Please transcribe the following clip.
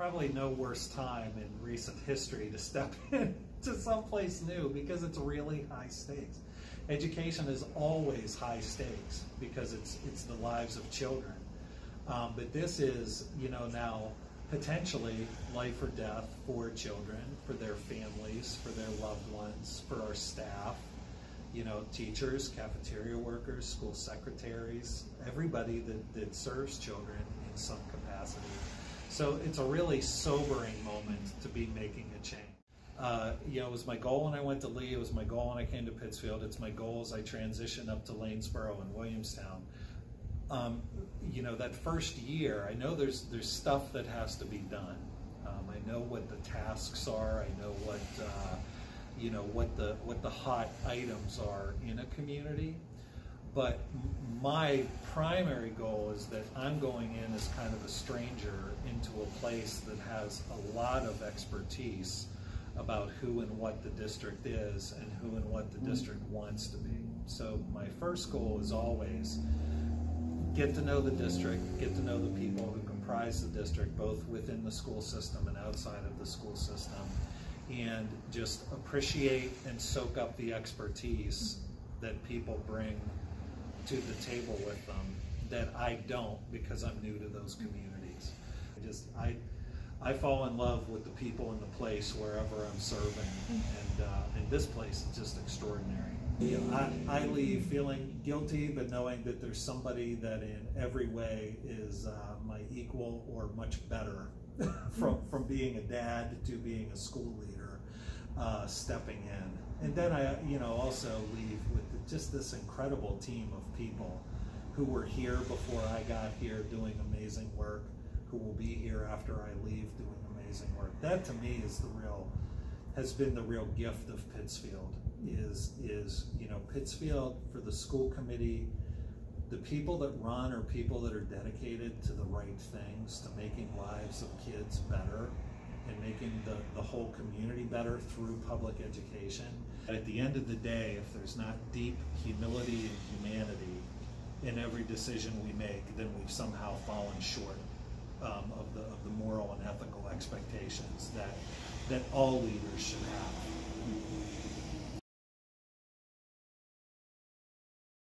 probably no worse time in recent history to step into someplace new because it's really high stakes. Education is always high stakes because it's it's the lives of children. Um, but this is, you know, now potentially life or death for children, for their families, for their loved ones, for our staff, you know, teachers, cafeteria workers, school secretaries, everybody that, that serves children in some capacity. So it's a really sobering moment to be making a change. Uh, you know, it was my goal when I went to Lee. It was my goal when I came to Pittsfield. It's my goal as I transition up to Lanesborough and Williamstown. Um, you know, that first year, I know there's there's stuff that has to be done. Um, I know what the tasks are. I know what uh, you know what the what the hot items are in a community. But my primary goal is that I'm going in as kind of a stranger a place that has a lot of expertise about who and what the district is and who and what the mm-hmm. district wants to be. So my first goal is always get to know the district, get to know the people who comprise the district, both within the school system and outside of the school system, and just appreciate and soak up the expertise that people bring to the table with them that I don't because I'm new to those communities. I just I I fall in love with the people and the place wherever I'm serving, and uh, and this place is just extraordinary. You know, I, I leave feeling guilty, but knowing that there's somebody that in every way is uh, my equal or much better from from being a dad to being a school leader, uh, stepping in, and then I you know also leave with just this incredible team of people who were here before I got here doing amazing work, who will be here after I leave doing amazing work. That to me is the real has been the real gift of Pittsfield is is you know Pittsfield for the school committee the people that run are people that are dedicated to the right things to making lives of kids better and making the, the whole community better through public education at the end of the day if there's not deep humility and humanity in every decision we make then we've somehow fallen short um, of the of the moral and ethical expectations that that all leaders should have